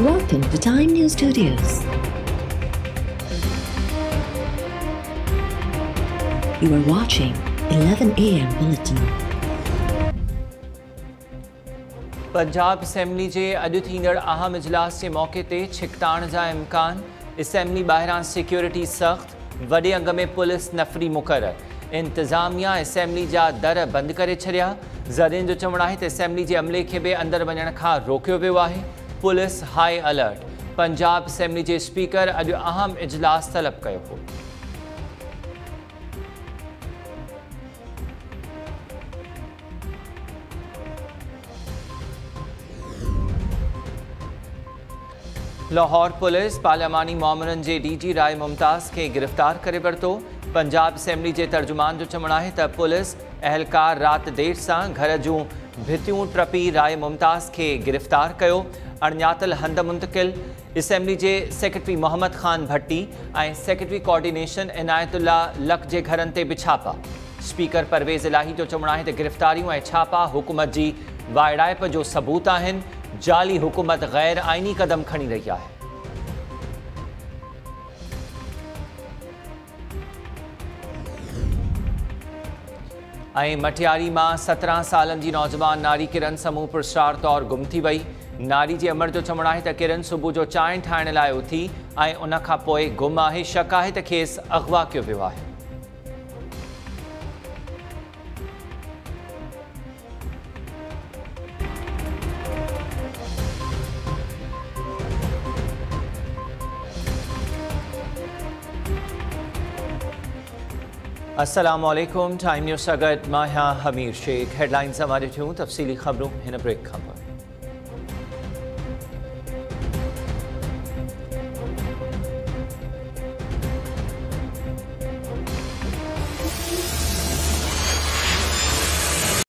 Studios. You are watching 11 AM Bulletin. Punjab assembly जे अॼु थींदड़ अहम इजलास जे मौक़े ते छिकताण जा इम्कान असेंबली ॿाहिरां सिक्योरिटी सख़्त, वॾे अंग में पुलिस नफ़री मुक़ररु इंतिज़ामिया असेंबली जा दर बंदि करे छॾिया ज़रियुनि जो चवणु आहे त असेंबली जे अमले खे बि अंदरि वञण खां रोकियो वियो आहे police high alert. Punjab assembly जे स्पीकर अॼु अहम इजलास तलब कयो हो। लाहौर पुलिस पार्लियामानी मामलनि जे डी जी राय मुमताज़ खे गिरफ़्तार करे वरितो। पंजाब असेंबली जे तर्जुमान जो चवणु आहे त पुलिस अहलकार राति देरि सां घर जूं भितियूं टपी राय मुमताज़ खे गिरफ़्तार कयो। अणियातल हंध मुंतकिल असेंबली जे सेक्रेटरी मोहम्मद ख़ान भट्टी ऐं सेक्रेटरी कोऑर्डिनेशन इनायतुल्ला लख जे घरनि ते बि छापा स्पीकर परवेज़ इलाही जो चवणु आहे त छापा हुकूमत जी वाइड़ाइप जो सबूत आहिनि। जाली हुकूमत गैर आइनी कदम खणी रही आहे। ऐं मटियारी माँ सत्रहं सालनि जी नौजवान नारी किरण समूह पुरस्कार तौरु गुम थी वई। नारी जे अमर जो चवणु आहे त किरण सुबुह जो चांहि ठाहिण लाइ उथी ऐं उन गुम आहे, शक आहे त खेसि अगवा कयो वियो आहे। वालेकुम टाइम न्यूज़ सां गॾु माँ आहियाँ हमीर शेख हेडलाइंस माँ ॾिठियूं तफ़सीली ख़बरूं हिन ब्रेक खां पोइ